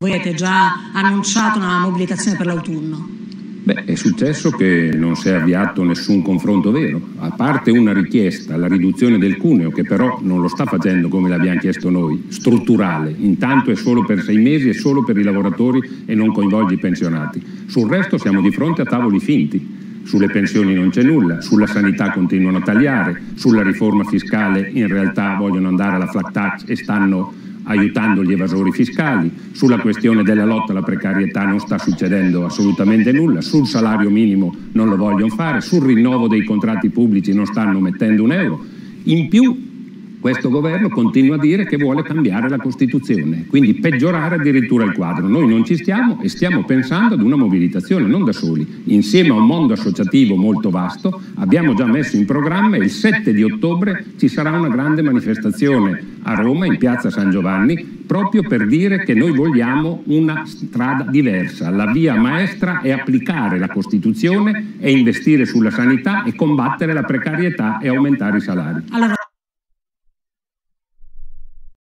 Voi avete già annunciato una mobilitazione per l'autunno. Beh, è successo che non si è avviato nessun confronto vero, a parte una richiesta, la riduzione del cuneo, che però non lo sta facendo come l'abbiamo chiesto noi, strutturale, intanto è solo per sei mesi e solo per i lavoratori e non coinvolge i pensionati. Sul resto siamo di fronte a tavoli finti, sulle pensioni non c'è nulla, sulla sanità continuano a tagliare, sulla riforma fiscale in realtà vogliono andare alla flat tax e stanno aiutando gli evasori fiscali, sulla questione della lotta alla precarietà non sta succedendo assolutamente nulla, sul salario minimo non lo vogliono fare, sul rinnovo dei contratti pubblici non stanno mettendo un euro. In più questo governo continua a dire che vuole cambiare la Costituzione, quindi peggiorare addirittura il quadro. Noi non ci stiamo e stiamo pensando ad una mobilitazione, non da soli. Insieme a un mondo associativo molto vasto abbiamo già messo in programma e il 7 di ottobre ci sarà una grande manifestazione a Roma, in piazza San Giovanni, proprio per dire che noi vogliamo una strada diversa. La via maestra è applicare la Costituzione e investire sulla sanità e combattere la precarietà e aumentare i salari.